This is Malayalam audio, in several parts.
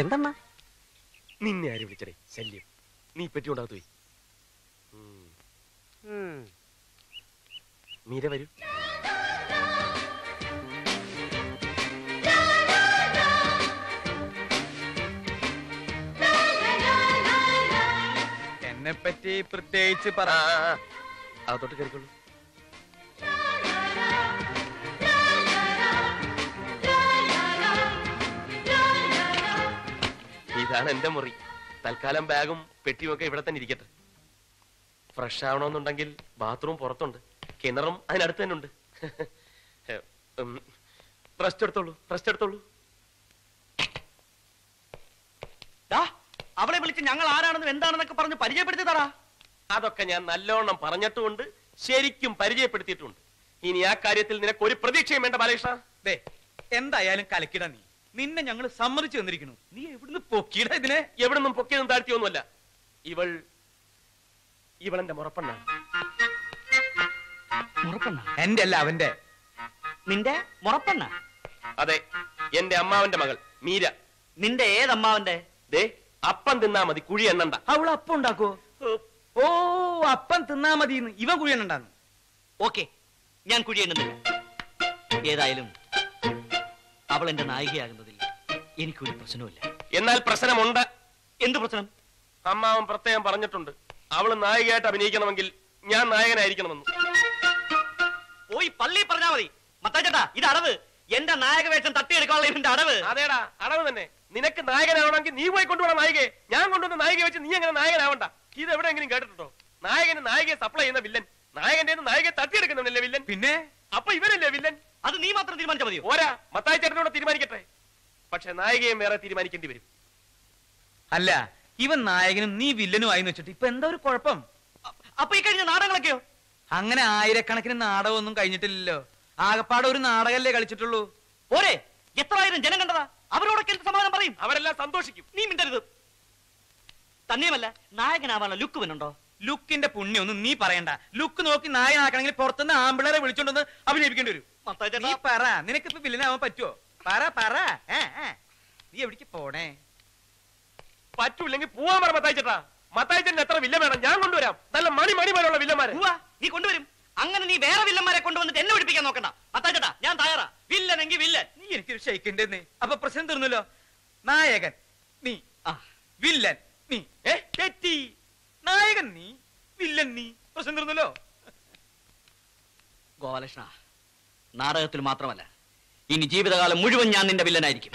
എന്തെന്നാ നിന്നെ ആര് വിളിച്ചടേ? ശല്യം. നീ പെട്ടി കൊണ്ടാകത്ത് പോയി. മീര വരൂ. എന്നെ പറ്റി പ്രത്യേകിച്ച് പറ. അതോട്ട് ആ, ഇതാണ് എന്റെ മുറി. തൽക്കാലം ബാഗും പെട്ടിയും ഒക്കെ ഇവിടെ തന്നെ ഇരിക്കട്ടെ. ഫ്രഷ് ആവണമെന്നുണ്ടെങ്കിൽ ബാത്റൂം പുറത്തുണ്ട്. കിണറും അതിനടുത്ത് തന്നെ ഉണ്ട് റെസ്റ്റ് എടുത്തോളൂ റെസ്റ്റ് എടുത്തോളൂ. ദാ, അവളെ വിളിച്ച് ഞങ്ങൾ ആരാണെന്നും എന്താണെന്നൊക്കെ പറഞ്ഞ് പരിചയപ്പെടുത്തി തറ അതൊക്കെ ഞാൻ നല്ലോണം പറഞ്ഞിട്ടുമുണ്ട് ശരിക്കും പരിചയപ്പെടുത്തിയിട്ടുണ്ട് ഇനി ആ കാര്യത്തിൽ നിനക്ക് ഒരു പ്രതീക്ഷയും വേണ്ട ബാലകൃഷ്ണ. ദേ എന്തായാലും കലക്കിട നീ. നിന്നെ ഞങ്ങൾ സമ്മതിച്ചു തന്നിരിക്കുന്നു. നീ എവിടുന്ന് പൊക്കിയിട ഇതിനെ? എവിടുന്നും പൊക്കിയതും താഴ്ത്തിയൊന്നുമല്ല. ഇവൾ ഇവളെന്റെ എന്റെ മുറപ്പെണ്ണ? എന്റെ അല്ല അവന്റെ. നിന്റെ മുറപ്പെണ്ണ? അതെ എന്റെ അമ്മാവന്റെ മകൾ മീര. നിന്റെ ഏതമ്മാവന്റെ? ദേ അപ്പം തിന്നാ മതി കുഴി എണ്ണണ്ട. അവൾ അപ്പം ഉണ്ടാക്കോ? ഓ അപ്പം തിന്നാ മതി ഇവൻ എണ്ണണ്ടാന്ന്. ഓക്കെ ഞാൻ കുഴി എണ്ണുന്നില്ല. ഏതായാലും അവൾ എന്റെ നായികയാകുന്നതിൽ എനിക്കൊരു പ്രശ്നവുമില്ല. എന്നാൽ പ്രശ്നമുണ്ട്. എന്ത് പ്രശ്നം? അമ്മാവൻ പ്രത്യേകം പറഞ്ഞിട്ടുണ്ട്. അവൾ നായികയായിട്ട് അഭിനയിക്കണമെങ്കിൽ ഞാൻ നായകനായിരിക്കണമെന്ന്. പോയി പള്ളി പറഞ്ഞാ മതി. മത്താച്ചേട്ടാ ഇത് അടവ്. എന്റെ നായക വേഷം തട്ടിയെടുക്കാനുള്ള ഇതിന്റെ അടവ്. അതേടാ അടവ് തന്നെ. നിനക്ക് നായകനാവണമെങ്കിൽ നീ പോയി കൊണ്ടുപോകണം നായികയെ. ഞാൻ കൊണ്ടുവന്ന നായികയെ വെച്ച് നീ എങ്ങനെ നായകനാവണ്ട. ഇത് എവിടെയെങ്കിലും കേട്ടിട്ടുണ്ടോ? നായകന് നായികയെ സപ്ലൈ ചെയ്യുന്ന വില്ലൻ നായകന്റെ നായികയെ തട്ടിയെടുക്കുന്നുണ്ടല്ലേ വില്ലൻ പിന്നെ? അപ്പൊ ഇവരല്ലേ വില്ലൻ? അത് നീ മാത്രം തീരുമാനിച്ചാൽ മതിയോ? ഓരാ മത്തായി ചേട്ടനോട് തീരുമാനിക്കട്ടെ. പക്ഷെ നായികയും വേറെ തീരുമാനിക്കേണ്ടി വരും. അല്ല ഇവൻ നായകനും നീ വില്ലനും ആയി വെച്ചിട്ട് ഇപ്പൊ എന്താ ഒരു കുഴപ്പം? അപ്പൊ ഈ കഴിഞ്ഞ നാടകങ്ങളൊക്കെയോ? അങ്ങനെ ആയിരക്കണക്കിന് നാടകമൊന്നും കഴിഞ്ഞിട്ടില്ലല്ലോ. ആകപ്പാടെ ഒരു നാടകല്ലേ കളിച്ചിട്ടുള്ളൂ. ഓരേ എത്ര ആയിരം ജനം കണ്ടതാ? അവരോടൊക്കെ എന്ത് സമാധാനം പറയും. അവരെല്ലാം സന്തോഷിക്കും. നീ മിണ്ടരുത്. തന്നെയുമല്ല നായകനാവാനുള്ള ലുക്ക് വന്നുണ്ടോ ലുക്കിന്റെ പുണ്യം ഒന്നും നീ പറയണ്ട. ലുക്ക് നോക്കി നായനാക്കണമെങ്കിൽ പുറത്തുനിന്ന് ആമ്പിളറെ വിളിച്ചോണ്ടൊന്ന് അഭിനയിപ്പിക്കേണ്ടി വരും. നീ പറ. നിനക്കിപ്പോ വില്ലനാവാൻ പറ്റുമോ പറ പറ. നീ എവിടേക്ക് പോണേ? പറ്റൂല്ലെങ്കിൽ പോവാൻ പറ മത്തായിച്ചേട്ടാ ചേട്ടാ. മത്തായി ചേട്ടൻ എത്ര വില്ല വേണം? ഞാൻ കൊണ്ടുവരാം. നല്ല മണി മണി പോലുള്ള വില്ലന്മാരെ. നീ കൊണ്ടുവരും. അങ്ങനെ നീ വേറെ വില്ലന്മാരെ കൊണ്ടുവന്നിട്ട് എന്നെ പിടിപ്പിക്കാൻ നോക്കണ്ട. മത്താച്ചേട്ടാ ഞാൻ തയ്യാറാ. വില്ലനെങ്കിൽ വില്ലൻ. നീ എനിക്കൊരു ഷെയ്ക്കിന്റെ അപ്പൊ പ്രശ്നം തീർന്നല്ലോ. നായകൻ നീ. ആ, വില്ലൻ നീ. ഏ? തെറ്റി. നായകൻ നീ വില്ലൻ നീ പ്രശ്നം തീർന്നല്ലോ. ഗോപാലകൃഷ്ണ നാടകത്തിൽ മാത്രമല്ല ഇനി ജീവിതകാലം മുഴുവൻ ഞാൻ നിന്റെ വില്ലനായിരിക്കും.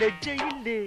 ലജ്ജയില്ലേ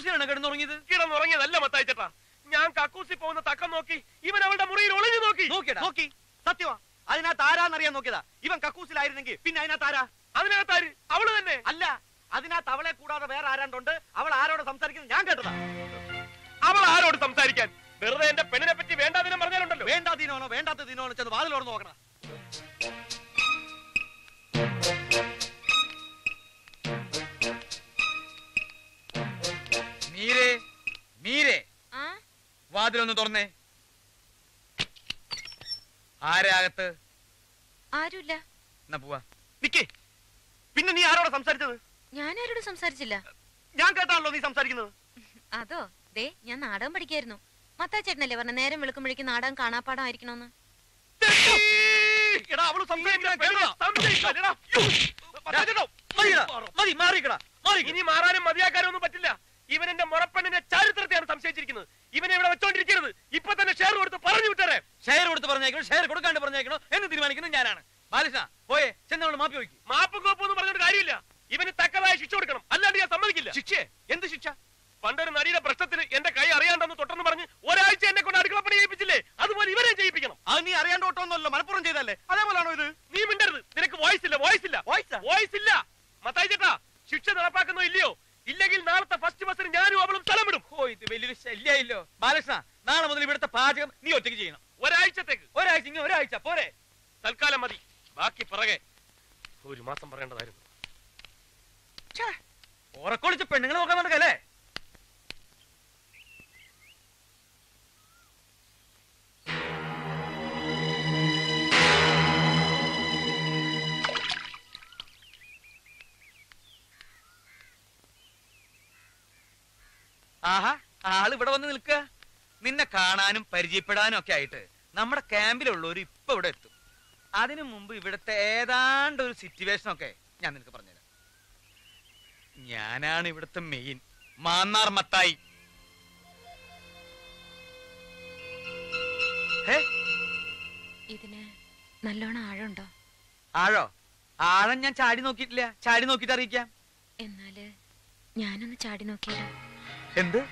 കക്കൂസിലാണ് കിടന്നുറങ്ങിയത്? കിടന്നുറങ്ങിയതല്ല മത്തായിച്ചേട്ടാ ഞാൻ കക്കൂസി പോകുന്ന തക്കം നോക്കി ഇവൻ അവളുടെ മുറിയിൽ ഒളിഞ്ഞു നോക്കി. നോക്കിയടാ. നോക്കി. സത്യമാ. അതിനകത്ത് ആരാന്നറിയാൻ നോക്കിയതാ. ഇവൻ കക്കൂസിലായിരുന്നെങ്കിൽ പിന്നെ അതിനകത്ത് ആരാ അതിനകത്ത് ആര് അവൾ തന്നെ. അല്ല അതിനകത്ത് അവളെ കൂടാതെ വേറെ ആരാണ്ടുണ്ട്? അവൾ ആരോട് സംസാരിക്കുന്നത് ഞാൻ കേട്ടതാ. അവൾ ആരോട് സംസാരിക്കാൻ? വെറുതെ എന്റെ പെണ്ണിനെ പറ്റി വേണ്ടാതിനം പറഞ്ഞാലുണ്ടല്ലോ. വേണ്ടാ ദിനോ വേണ്ടാത്ത ദിനോനോ ചെന്ന് വാതിലോട് നോക്കണം. വാതിലൊന്ന് തുറന്നേ. ആരാകത്ത് ആരുമില്ല. എന്നാ പോവാ. നിക്കേ. പിന്നെ നീ ആരോട് സംസാരിച്ചത്? ഞാൻ ആരോടും സംസാരിച്ചില്ല. ഞാൻ കേട്ടാണല്ലോ നീ സംസാരിക്കുന്നത്. അതോ? ദേ ഞാൻ നാടകം പഠിക്കായിരുന്നു. മത്താച്ചേട്ടനല്ലേ പറഞ്ഞ നേരം വിളിക്കുമ്പോഴേക്ക് നാടകം കാണാപ്പാടം ആയിരിക്കണോന്ന്. മതി മാറിക്കടാ. മതി ഇനി മാറാനും മതിയാക്കാനും ഒന്നും പറ്റില്ല. ഇവൻ എന്റെ മുറപ്പെണ്ണിന്റെ ചരിത്രത്തെയാണ് സംശയിച്ചിരിക്കുന്നത്. ഇവനെ ഇവിടെ വെച്ചോണ്ടിരിക്കരുത്. ഇപ്പൊ തന്നെ ഷെയർ കൊടുത്ത് പറഞ്ഞു വിട്ടേരെ. ഷെയർ കൊടുത്ത് പറഞ്ഞേക്കണോ? ഷെയർ കൊടുക്കാണ്ട് പറഞ്ഞേക്കണോ? എന്ന് തീരുമാനിക്കുന്നത് ഞാനാണ്. ബാലകൃഷ്ണ പോയെ ചെന്നവൾ മാപ്പി വയ്ക്കും മാപ്പും കോപ്പും ഒന്നും പറഞ്ഞിട്ട് കാര്യമില്ല. ഇവന് തക്കതായ ശിക്ഷ കൊടുക്കണം. അല്ലാണ്ട് ഞാൻ സമ്മതിക്കില്ല. ശിക്ഷ എന്ത് ശിക്ഷ? പണ്ടൊരു നടിയുടെ പ്രശ്നത്തിന് എന്റെ കൈ അറിയാണ്ടെന്ന് തൊട്ടെന്ന് പറഞ്ഞ് ഒരാഴ്ച എന്നെ കൊണ്ട് അടുക്കളപ്പണി ചെയ്യിപ്പിച്ചില്ലേ? അതുപോലെ ഇവരെ ചെയ്യിപ്പിക്കണം. അത് നീ അറിയാണ്ട് ഓട്ടോന്നല്ലോ മലപ്പുറം ചെയ്തല്ലേ അതേപോലാണോ ഇത്? ആഹാ ആൾ ഇവിടെ വന്ന് നിൽക്കുക നിന്നെ കാണാനും പരിചയപ്പെടാനും ഒക്കെ ആയിട്ട് നമ്മുടെ ക്യാമ്പിലുള്ളവർ ഇപ്പൊ ഇവിടെ എത്തും. അതിനു മുമ്പ് ഇവിടുത്തെ ഏതാണ്ട് ഒരു സിറ്റുവേഷൻ ഒക്കെ ഞാൻ നിനക്ക് പറഞ്ഞുതരാം. ഞാനാണ് ഇവിടുത്തെ മെയിൻ. മാന്നാർ മത്തായി. ഇതിന് നല്ലോണം ആഴമുണ്ടോ? ആഴോ? ആഴം ഞാൻ ചാടി നോക്കിയിട്ടില്ല. ചാടി നോക്കിട്ട് അറിയിക്കാം. എന്നാൽ ഞാനൊന്ന് ചാടി നോക്കിയാലോ? എന്ത്?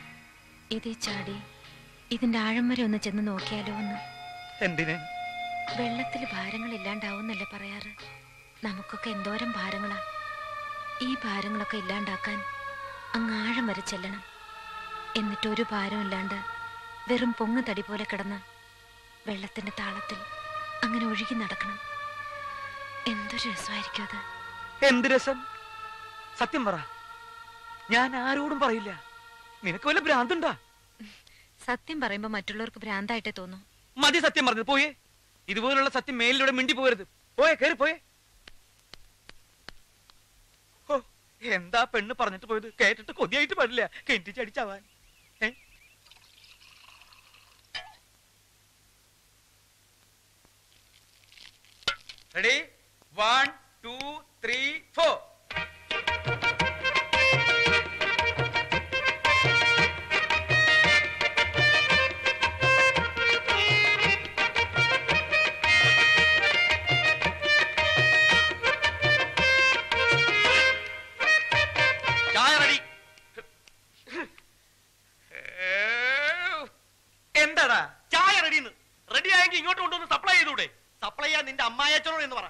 ഇതേ ചാടി ഇതിന്റെ ആഴം വരെ ഒന്ന് ചെന്ന് നോക്കിയാലോ ഒന്ന്. എന്തിന്? വെള്ളത്തിൽ ഭാരങ്ങൾ ഇല്ലാണ്ടാവുന്നല്ലേ പറയാറ്? നമുക്കൊക്കെ എന്തോരം ഭാരങ്ങളാ. ഈ ഭാരങ്ങളൊക്കെ ഇല്ലാണ്ടാക്കാൻ അങ്ങ് ആഴം വരെ ചെല്ലണം. എന്നിട്ട് ഒരു ഭാരം ഇല്ലാണ്ട് വെറും പൊങ്ങ് തടി പോലെ കിടന്ന് വെള്ളത്തിന്റെ താളത്തിൽ അങ്ങനെ ഒഴുകി നടക്കണം. എന്തൊരു രസമായിരിക്കും അത്. എന്ത് രസം? സത്യം പറ. ഞാൻ ആരോടും പറയില്ല. നിനക്ക് വല്ല ഭ്രാന്തുണ്ടാ? സത്യം പറയുമ്പോ മറ്റുള്ളവർക്ക് ഭ്രാന്തായിട്ടേ തോന്നും. മതി സത്യം പറഞ്ഞത് പോയേ. ഇതുപോലുള്ള സത്യം മേലിലൂടെ മിണ്ടി പോകരുത്. പോയെ കയറി പോയേ. ഓ എന്താ പെണ്ണ് പറഞ്ഞിട്ട് പോയത്? കേട്ടിട്ട് കൊതിയായിട്ട് പാടില്ല. കെട്ടിച്ചടിച്ചാവാൻ ഏ? Ready one two three four റെഡിന്ന്. Ready ആയെങ്കിൽ ഇങ്ങോട്ട് കൊണ്ടുവന്ന് സപ്ലൈ ചെയ്തൂടെ? സപ്ലൈ ചെയ്യാൻ നിന്റെ അമ്മായച്ചനോട് എന്ന് പറ.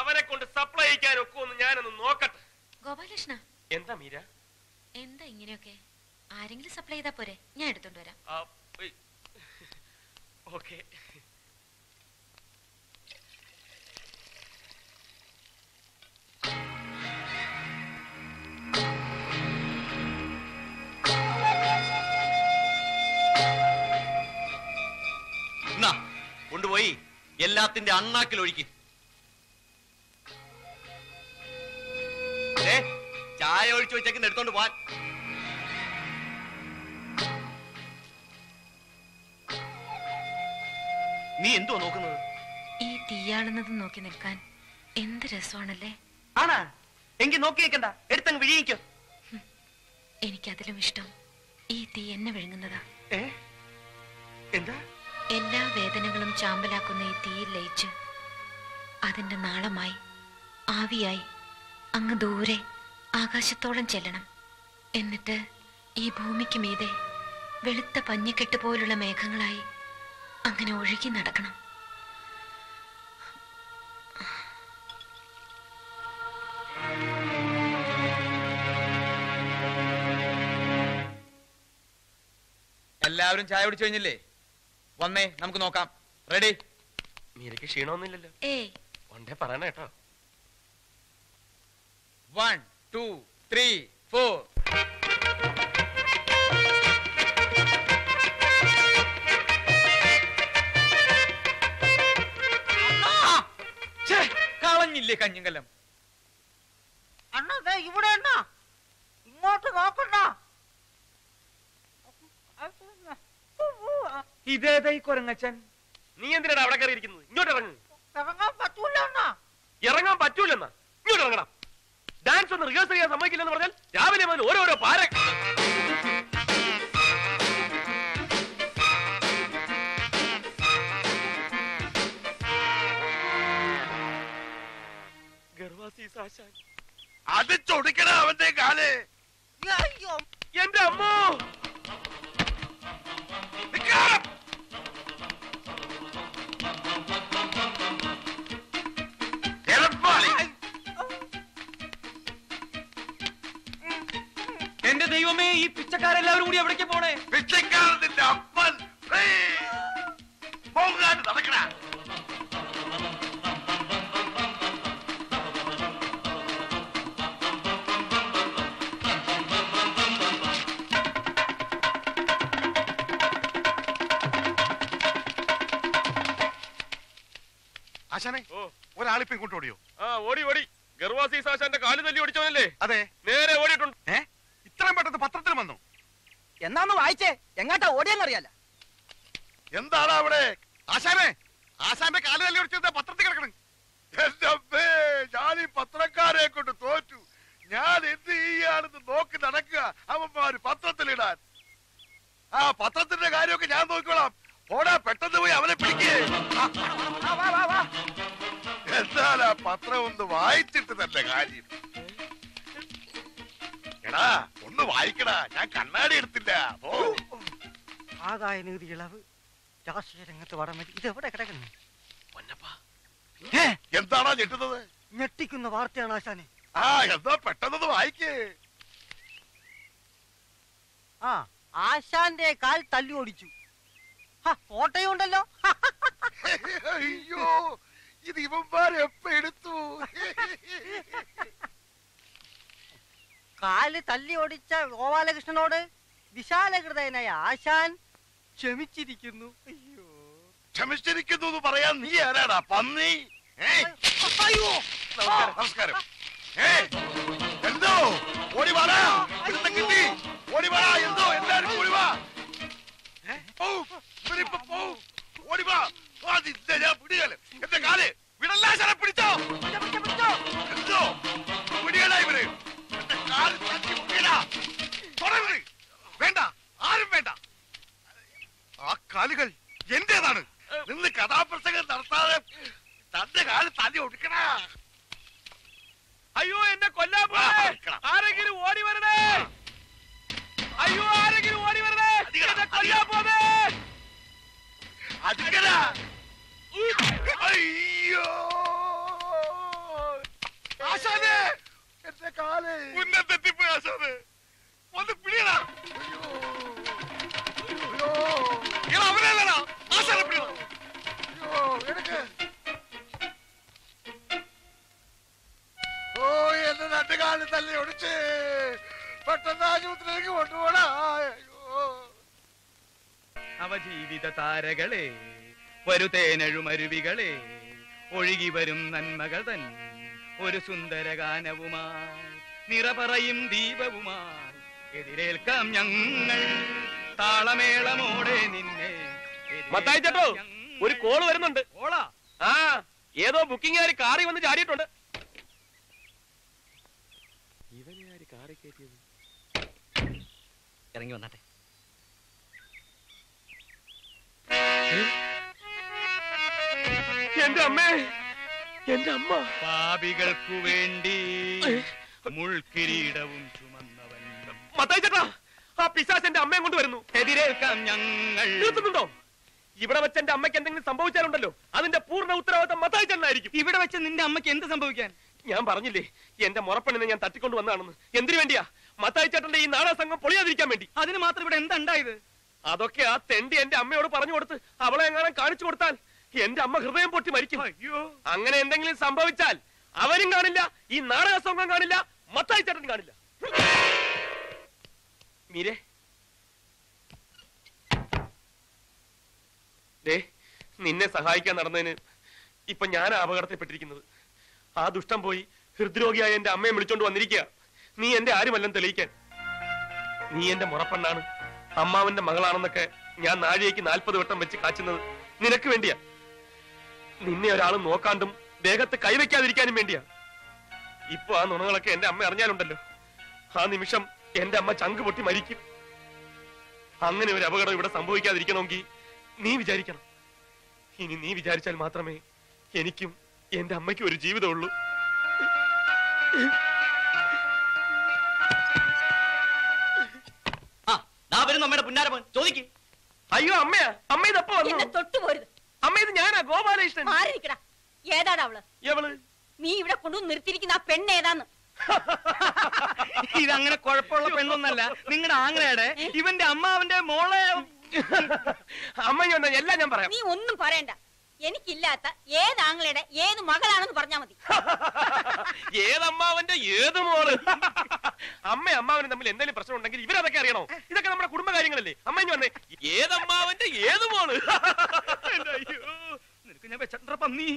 അവരെ കൊണ്ട് സപ്ലൈ ചെയ്യാൻ ഒക്കുമെന്ന് ഞാനൊന്ന് നോക്കട്ടെ. ഗോപാലകൃഷ്ണ. എന്താ മീര? എന്താ ഇങ്ങനെയൊക്കെ? ആരെങ്കിലും സപ്ലൈ ചെയ്താ പോരെ? ഞാൻ എടുത്തോണ്ട് വരാം. ഓക്കെ. കൊണ്ടുപോയി എല്ലാത്തിന്റെ അണ്ണാക്കിൽ ഒഴിക്കും ചായ ഒഴിച്ചു വെച്ചേക്കുന്ന എടുത്തോണ്ട് പോവാൻ. നീ എന്തുവാ നോക്കുന്നത്? ഈ തീയാളുന്നത് നോക്കി നിൽക്കാൻ എന്ത് രസമാണല്ലേ? ആണാ. എങ്കിൽ നോക്കി നിൽക്കണ്ട. എടുത്തങ്ങ് വിഴിയിക്കോ എനിക്കതിലും ഇഷ്ടം ഈ തീ എന്നെ വിഴുങ്ങുന്നതാ. എന്താ? എല്ലാ വേദനകളും ചാമ്പലാക്കുന്ന ഈ തീയിൽ ലയിച്ച് അതിന്റെ നാളമായി ആവിയായി അങ്ങ് ദൂരെ ആകാശത്തോളം ചെല്ലണം. എന്നിട്ട് ഈ ഭൂമിക്ക് മീതെ വെളുത്ത പഞ്ഞിക്കെട്ട് പോലുള്ള മേഘങ്ങളായി അങ്ങനെ ഒഴുകി നടക്കണം. എല്ലാവരും ചായ കുടിച്ചു കഴിഞ്ഞില്ലേ? വന്നേ നമുക്ക് നോക്കാം. റെഡി മീരയ്ക്ക് ക്ഷീണമൊന്നുമില്ലല്ലോ. വണ്ടേ ഒണ്ടേ പറയണ കേട്ടോ. വൺ ടു ത്രീ ഫോർ കഞ്ഞിങ്കലം? അണ്ണാ ഇവിടെ അണ്ണാ. ഇങ്ങോട്ട് നോക്കണ്ട. ഇതേതാ ഈ കൊരങ്ങച്ചൻ. നീ എന്തിനാണ് അവിടെ കയറി ഇരിക്കുന്നത് ഇങ്ങോട്ട് ഇറങ്ങ്. ഇറങ്ങാൻ പറ്റൂല അണ്ണാ ഇറങ്ങാൻ പറ്റൂലെന്നാ ഇങ്ങോട്ട് ഇറങ്ങണം. ഡാൻസ് ഒന്ന് റിഹേഴ്സൽ ചെയ്യാൻ സമ്മതിക്കില്ലെന്ന് പറഞ്ഞാൽ രാവിലെ മുതൽ ഓരോരോ പാര. അത് ചൊടിക്കണ അവന്റെ കാൽ. അയ്യോ. എന്റെ അമ്മോ. ആ ഓടി ഓടി. ഗർവാസി സാശാന്റെ കാൽ തല്ലി ഓടിച്ചവനല്ലേ? അതെ. നേരെ ഓടിയിട്ടുണ്ട്. ഏ? ഇത്രയും പെട്ടെന്ന് പത്രത്തിൽ വന്നു. എന്നാന്ന് വായിച്ചേ? എങ്ങാട്ടാ ഓടിയെന്നറിയാല എന്താണ് അവിടെ? ആശാനെ ആശാന്റെ കാൽ തല്ലി ഒടിച്ചത് പത്രത്തിൽ കിടക്കണം? എന്റെ അമ്മേ ഞാൻ ഈ പത്രക്കാരെ കൊണ്ട് തോറ്റു. ഞാൻ എന്ത് ചെയ്യാണെന്ന് നോക്കി നടക്കുക. അവന്മാര് പത്രത്തിലിടാൻ ആ പത്രത്തിന്റെ കാര്യമൊക്കെ ഞാൻ നോക്കിക്കോളാം. ഓടാ പെട്ടെന്ന് പോയി അവനെ പിടിക്കേ. എന്നാൽ ആ പത്രം ഒന്ന് വായിച്ചിട്ട് തന്നെ കാര്യം. എടാ ഒന്ന് വായിക്കടാ ഞാൻ കണ്ണാടി എടുത്തില്ല. ഓ ആദായ നികുതി ഇളവ് രാഷ്ട്രീയ രംഗത്ത് വടമതി ഇത് എവിടെ കിടക്കുന്നു എന്താണോ ഞെട്ടുന്നത്? ഞെട്ടിക്കുന്ന വാർത്തയാണ് ആശാനെ. ആ എന്താ പെട്ടെന്ന് വായിക്കേ. ആ ആശാന്റെ കാൽ തല്ലി ഓടിച്ചു. ഫോട്ടോയും ഉണ്ടല്ലോ അയ്യോ ഇത് ഇവന്മാരെ എപ്പ എടുത്തു. കാൽ തല്ലി ഓടിച്ച ഗോപാലകൃഷ്ണനോട് വിശാലഹൃദയനായ ആശാൻ ക്ഷമിച്ചിരിക്കുന്നു. അയ്യോ. ക്ഷമിച്ചിരിക്കുന്നു എന്ന് പറയാൻ നീ ആരാടാ? പന്നി? അയ്യോ. നമസ്കാരം എന്തോ? ഓടി വാടാ കിട്ടി. ഓടി വാടാ എന്തോ? എല്ലാരും ഓടി വാ. ഓടി വാ. ഞാൻ പിടികൽ എന്റെ കാൽ വിടല്ലാ ശരം പിടിച്ചോ? എന്തോ? പിടികടാ ഇവർ. എന്റെ കാൽ തട്ടി മുട്ടിയടാ തുടരുത് വേണ്ട ആരും വേണ്ട. ആ കാലുകൾ എന്റേതാണ്? നിന്ന് കഥാപ്രസംഗം നടത്താതെ തന്റെ കാൽ തല്ലി ഒടുക്കണ. അയ്യോ എന്നെ കൊല്ലാൻ പോണേ ആരെങ്കിലും ഓടി വരണേ. അയ്യോ ആരെങ്കിലും ഓടി വരണേ. എന്നെ കൊല്ലാൻ പോണേ അടിക്കണ അയ്യോ! ആശാനെ! എന്റെ കാൽ! ഉന്നെ തെറ്റിപ്പോയി ആശാനെ. ഒന്ന് പിടിയടാ. അവനല്ലടാ ആശാനെ പിടിയടാ. എടുക്ക്. ഓ എന്റെ രണ്ട് കാൽ തല്ലി ഒടിച്ച് പെട്ടെന്ന് ആശുപത്രിയിലേക്ക് കൊണ്ടുപോടാ. അയ്യോ. അവജീവിത വരുതേനഴുമരുവികളെ ഒഴുകി വരും നന്മകൾ തൻ ഒരു സുന്ദര ഗാനവുമായി നിറപറയും ദീപവുമായി. എതിരേൽക്കാം ഞങ്ങൾ താളമേളമോടെ നിന്നെ. മത്തായി ചേട്ടോ ഒരു കോൾ വരുന്നുണ്ട്. കോളാ? ആ ഏതോ ബുക്കിംഗ് ബുക്കിംഗുകാർ കാറി വന്ന് ചാടിയിട്ടുണ്ട്. ഇവനെ ആര് കാറി കയറ്റിയത്? ഇറങ്ങി വന്നാട്ടെ. എന്റെ അമ്മേ എന്റെ അമ്മ. പാപികൾക്കു വേണ്ടി മുൾക്കിരീടവും ചുമന്നവൻ മത്തായി ചേട്ടാ ആ എന്റെ അമ്മയും കൊണ്ട് വരുന്നു. എതിരേൽക്കാം ഞങ്ങൾ നിർത്തുന്നുണ്ടോ ഇവിടെ വെച്ച് എന്റെ അമ്മയ്ക്ക് എന്തെങ്കിലും സംഭവിച്ചാലുണ്ടല്ലോ. അതിന്റെ പൂർണ ഉത്തരവാദിത്തം മത്തായി ചേട്ടനായിരിക്കും. ഇവിടെ വെച്ച് നിന്റെ അമ്മയ്ക്ക് എന്ത് സംഭവിക്കാൻ? ഞാൻ പറഞ്ഞില്ലേ എന്റെ മുറപ്പെണ്ണിനെ ഞാൻ തട്ടിക്കൊണ്ട് വന്നതാണെന്ന്. എന്തിനു വേണ്ടിയാ? മത്തായി ചേട്ടന്റെ ഈ നാടക സംഘം പൊളിയാതിരിക്കാൻ വേണ്ടി. അതിന് മാത്രം ഇവിടെ എന്താ ഉണ്ടായത്? അതൊക്കെ ആ തെണ്ടി എന്റെ അമ്മയോട് പറഞ്ഞു കൊടുത്ത് അവളെ എങ്ങാനും കാണിച്ചു കൊടുത്താൽ എന്റെ അമ്മ ഹൃദയം പൊട്ടി മരിക്കും. അയ്യോ. അങ്ങനെ എന്തെങ്കിലും സംഭവിച്ചാൽ അവരും കാണില്ല ഈ നാടക സംഘം കാണില്ല മത്തായി ചേട്ടൻ കാണില്ല. മീരെ. ദേ നിന്നെ സഹായിക്കാൻ നടന്നതിന് ഇപ്പൊ ഞാൻ അപകടത്തിൽപ്പെട്ടിരിക്കുന്നത്. ആ ദുഷ്ടം പോയി ഹൃദ്രോഗിയായ എന്റെ അമ്മയെ വിളിച്ചോണ്ട് വന്നിരിക്കുക. നീ എന്റെ ആരുമല്ലെന്ന് തെളിയിക്കാൻ. നീ എന്റെ മുറപ്പെണ്ണാണ്. അമ്മാവന്റെ മകളാണെന്നൊക്കെ ഞാൻ നാഴികയ്ക്ക് നാൽപ്പത് വട്ടം വെച്ച് കാച്ചുന്നത് നിനക്ക് വേണ്ടിയാ. നിന്നെ ഒരാൾ നോക്കാണ്ടും ദേഹത്ത് കൈവയ്ക്കാതിരിക്കാനും വേണ്ടിയാ. ഇപ്പൊ ആ നുണകളൊക്കെ എന്റെ അമ്മ അറിഞ്ഞാലുണ്ടല്ലോ. ആ നിമിഷം എന്റെ അമ്മ ചങ്ക് പൊട്ടി മരിക്കും. അങ്ങനെ ഒരു അപകടം ഇവിടെ സംഭവിക്കാതിരിക്കണമെങ്കിൽ നീ വിചാരിക്കണം. ഇനി നീ വിചാരിച്ചാൽ മാത്രമേ എനിക്കും എന്റെ അമ്മയ്ക്കും ഒരു ജീവിതമുള്ളൂ. ആ ദാ വരുന്നു അമ്മയുടെ പുന്നാരമോൻ ചോദിക്ക്. അയ്യോ അമ്മയാ. അമ്മ ഇതപ്പോ വന്നു? തൊട്ടു പോരുത് അമ്മ ഇത് ഞാനാ ഗോപാലകൃഷ്ണൻ. മാറിയിരിക്കടാ. ഏതാണ് അവൾ? എവൾ നീ ഇവിടെ കൊണ്ടുവന്ന് നിർത്തിയിരിക്കുന്ന ആ പെണ്ണ് ഏതാന്ന്? ഇതങ്ങനെ കുഴപ്പമുള്ള പെണ്ണൊന്നല്ല. നിങ്ങളുടെ ആങ്ങളയുടെ ഇവന്റെ അമ്മാവന്റെ മോളെ അമ്മ എല്ലാം ഞാൻ പറയാം. നീ ഒന്നും പറയണ്ട. എനിക്കില്ലാത്ത ഏത് ആങ്ങളയുടെ ഏത് മകളാണെന്ന് പറഞ്ഞാ മതി. ഏതമ്മാവന്റെ ഏത് മോൾ? അമ്മ അമ്മാവനും തമ്മിൽ എന്തെങ്കിലും പ്രശ്നം ഉണ്ടെങ്കിൽ ഇവരതൊക്കെ അറിയണോ? ഇതൊക്കെ നമ്മുടെ കുടുംബ കാര്യങ്ങളല്ലേ. അമ്മ ഇനി വന്നേ. ഏതമ്മാവന്റെ ഏത് മോൾ? നിനക്ക് ഞാൻ വെച്ചിട്ടുണ്ടോ പന്നി?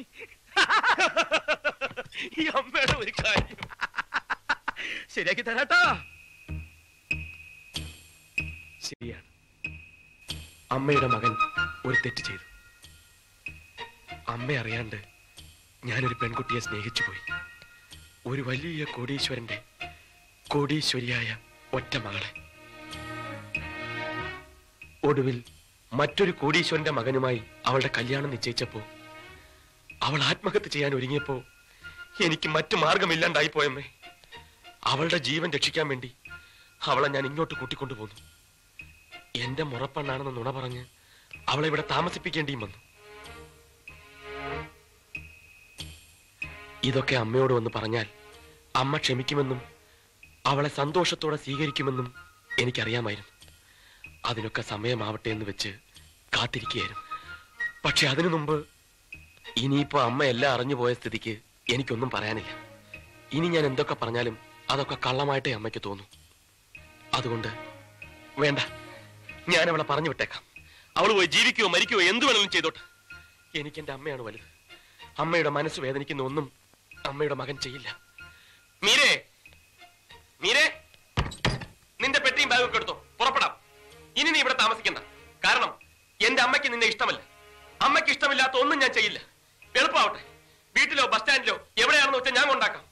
ഈ അമ്മയുടെ ഒരു കാര്യം. ശരിയാക്കി തരാട്ടോ. ശരിയാണ്. അമ്മയുടെ മകൻ ഒരു തെറ്റ് ചെയ്തു. അമ്മ അറിയാണ്ട് ഞാനൊരു പെൺകുട്ടിയെ സ്നേഹിച്ചു പോയി. ഒരു വലിയ കോടീശ്വരന്റെ കോടീശ്വരിയായ ഒറ്റ മകളെ. ഒടുവിൽ മറ്റൊരു കോടീശ്വരന്റെ മകനുമായി അവളുടെ കല്യാണം നിശ്ചയിച്ചപ്പോ അവൾ ആത്മഹത്യ ചെയ്യാൻ ഒരുങ്ങിയപ്പോ എനിക്ക് മറ്റു മാർഗമില്ലാണ്ടായി പോയമ്മേ. അവളുടെ ജീവൻ രക്ഷിക്കാൻ വേണ്ടി അവളെ ഞാൻ ഇങ്ങോട്ട് കൂട്ടിക്കൊണ്ടുപോന്നു. എന്റെ മുറപ്പെണ്ണാണെന്ന് നുണ പറഞ്ഞ് അവളെ ഇവിടെ താമസിപ്പിക്കേണ്ടിയും വന്നു. ഇതൊക്കെ അമ്മയോട് വന്ന് പറഞ്ഞാൽ അമ്മ ക്ഷമിക്കുമെന്നും അവളെ സന്തോഷത്തോടെ സ്വീകരിക്കുമെന്നും എനിക്കറിയാമായിരുന്നു. അതിനൊക്കെ സമയമാവട്ടെ എന്ന് വെച്ച് കാത്തിരിക്കുകയായിരുന്നു. പക്ഷെ അതിനു മുമ്പ് ഇനിയിപ്പോ അമ്മ എല്ലാം അറിഞ്ഞു പോയ സ്ഥിതിക്ക് എനിക്കൊന്നും പറയാനില്ല. ഇനി ഞാൻ എന്തൊക്കെ പറഞ്ഞാലും അതൊക്കെ കള്ളമായിട്ടേ അമ്മയ്ക്ക് തോന്നും. അതുകൊണ്ട് വേണ്ട ഞാൻ അവളെ പറഞ്ഞു വിട്ടേക്കാം. അവൾ പോയി ജീവിക്കുകയോ മരിക്കുകയോ എന്ത് വേണമെങ്കിലും ചെയ്തോട്ടെ. എനിക്ക് എന്റെ അമ്മയാണ് വലുത്. അമ്മയുടെ മനസ്സ് വേദനിക്കുന്ന ഒന്നും അമ്മയുടെ മകൻ ചെയ്യില്ല. മീരേ മീരേ നിന്റെ പെട്ടിയും ബാഗൊക്കെ എടുത്തോ. പുറപ്പെടാം. ഇനി നീ ഇവിടെ താമസിക്കണ്ട. കാരണം എന്റെ അമ്മയ്ക്ക് നിന്നെ ഇഷ്ടമല്ല. അമ്മയ്ക്ക് ഇഷ്ടമില്ലാത്ത ഒന്നും ഞാൻ ചെയ്യില്ല. എളുപ്പമാവട്ടെ. വീട്ടിലോ ബസ് സ്റ്റാൻഡിലോ എവിടെയാണെന്ന് വെച്ചാൽ ഞാൻ കൊണ്ടാക്കാം.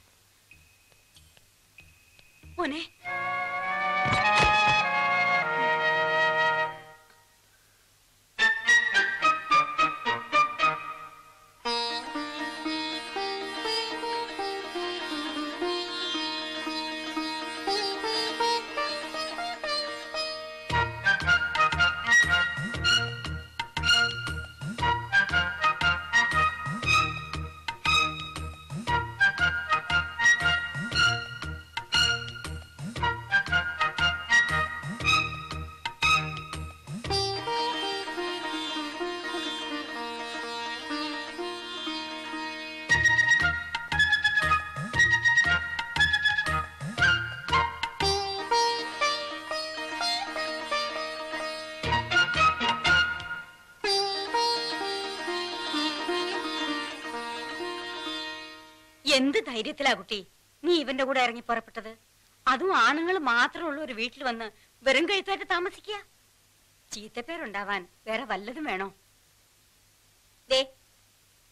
എന്ത് ധൈര്യത്തിലാ കുട്ടി? നീ ഇവന്റെ കൂടെ ഇറങ്ങി പുറപ്പെട്ടത്? അതും ആണുങ്ങൾ മാത്രമുള്ള ഒരു വീട്ടിൽ വന്ന് വെറും കഴുത്തായിട്ട് താമസിക്കുക? ചീത്തപ്പേരുണ്ടാവാൻ വേറെ വല്ലതും വേണോ? ദേ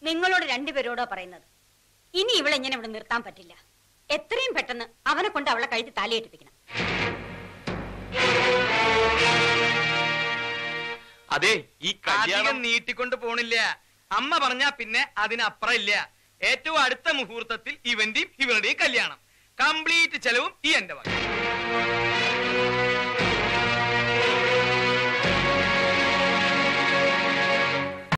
നിങ്ങളോട് രണ്ടുപേരോടോ പറയുന്നത്. ഇനി ഇവളെ ഇങ്ങനെ ഇവിടെ നിർത്താൻ പറ്റില്ല. എത്രയും പെട്ടെന്ന് അവനെ കൊണ്ട് അവളെ കഴുത്തി താലിയേറ്റിപ്പിക്കണം അതെ ഈ കല്യാണം നീട്ടിക്കൊണ്ട് പോണില്ല. അമ്മ പറഞ്ഞാ പിന്നെ അതിനപ്പുറം ഇല്ല. ഏറ്റവും അടുത്ത മുഹൂർത്തത്തിൽ ഇവന്റെയും ഇവരുടെയും കല്യാണം. കംപ്ലീറ്റ് ചെലവും ഈ എന്റെ വക.